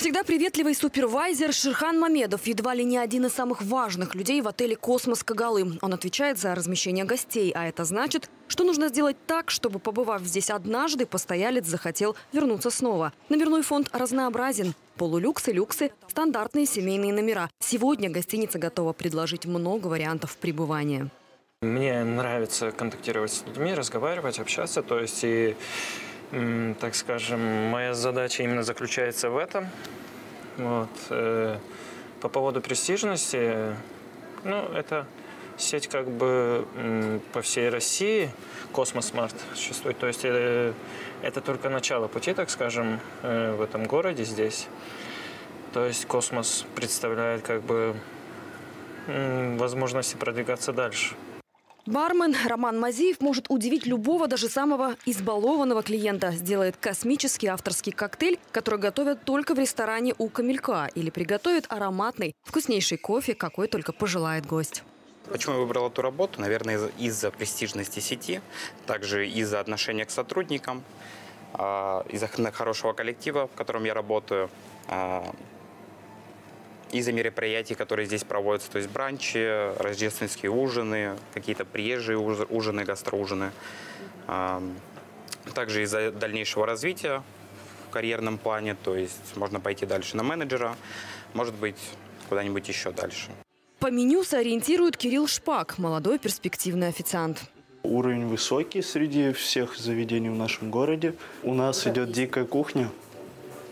Всегда приветливый супервайзер Шерхан Мамедов едва ли не один из самых важных людей в отеле «Космос Кагалы». Он отвечает за размещение гостей, а это значит, что нужно сделать так, чтобы, побывав здесь однажды, постоялец захотел вернуться снова. Номерной фонд разнообразен. Полулюксы, люксы, стандартные семейные номера. Сегодня гостиница готова предложить много вариантов пребывания. Мне нравится контактировать с людьми, разговаривать, общаться. То есть и так скажем, моя задача именно заключается в этом. Вот. э, По поводу престижности, ну, это сеть как бы по всей России, Cosmos Smart существует. То есть э, это только начало пути, так скажем, э, в этом городе здесь. То есть космос представляет как бы возможности продвигаться дальше. Бармен Роман Мазиев может удивить любого, даже самого избалованного клиента. Сделает космический авторский коктейль, который готовят только в ресторане у Камелька. Или приготовит ароматный, вкуснейший кофе, какой только пожелает гость. Почему я выбрал эту работу? Наверное, из- из-за престижности сети, также из-за отношения к сотрудникам, а, из-за хорошего коллектива, в котором я работаю, а, из-за мероприятий, которые здесь проводятся, то есть бранчи, рождественские ужины, какие-то приезжие уж- ужины, гастроужины. Также из-за дальнейшего развития в карьерном плане, то есть можно пойти дальше на менеджера, может быть, куда-нибудь еще дальше. По меню сориентирует Кирилл Шпак, молодой перспективный официант. Уровень высокий среди всех заведений в нашем городе. У нас идет дикая кухня,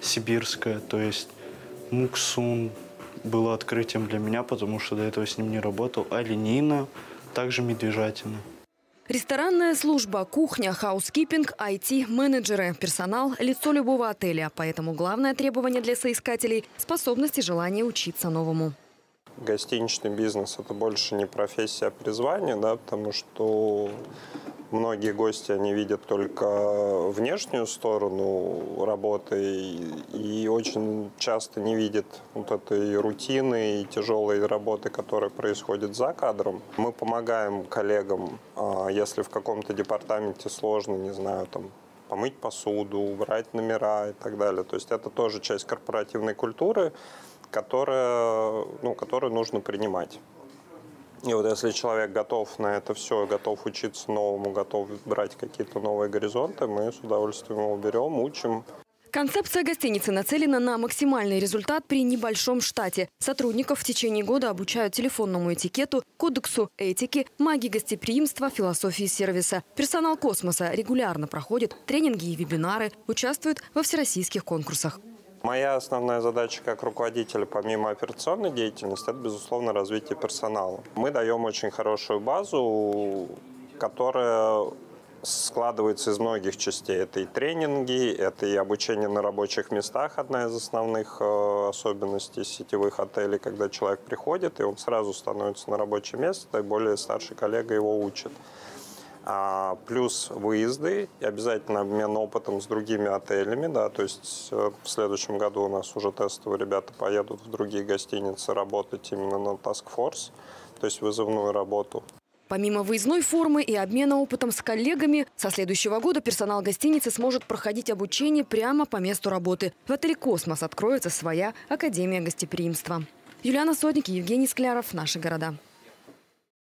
сибирская, то есть муксун было открытием для меня, потому что до этого с ним не работал. Оленина, также медвежатина. Ресторанная служба, кухня, housekeeping, IT-менеджеры, персонал – лицо любого отеля. Поэтому главное требование для соискателей – способность и желание учиться новому. гостиничный бизнес это больше не профессия, а призвание, да, потому что многие гости, они видят только внешнюю сторону работы и, очень часто не видят вот этой рутины и тяжелой работы, которая происходит за кадром. Мы помогаем коллегам, а, если в каком-то департаменте сложно, не знаю, там, помыть посуду, убрать номера и так далее. То есть это тоже часть корпоративной культуры, которая, ну, которую нужно принимать. И вот если человек готов на это все, готов учиться новому, готов брать какие-то новые горизонты, мы с удовольствием его берем, учим. Концепция гостиницы нацелена на максимальный результат при небольшом штате. Сотрудников в течение года обучают телефонному этикету, кодексу этики, магии гостеприимства, философии сервиса. Персонал космоса регулярно проходит тренинги и вебинары, участвует во всероссийских конкурсах. Моя основная задача как руководителя, помимо операционной деятельности, это, безусловно, развитие персонала. Мы даем очень хорошую базу, которая складывается из многих частей. Это и тренинги, это и обучение на рабочих местах, одна из основных э, особенностей сетевых отелей, когда человек приходит, и он сразу становится на рабочее место, и более старший коллега его учит. А, плюс выезды обязательно обмен опытом с другими отелями, да, то есть э, в следующем году у нас уже тестовые ребята поедут в другие гостиницы работать именно на Task Force, то есть вызывную работу. Помимо выездной формы и обмена опытом с коллегами, со следующего года персонал гостиницы сможет проходить обучение прямо по месту работы. В отеле «Космос» откроется своя Академия гостеприимства. Юлиана Сотник, Евгений Скляров. Наши города.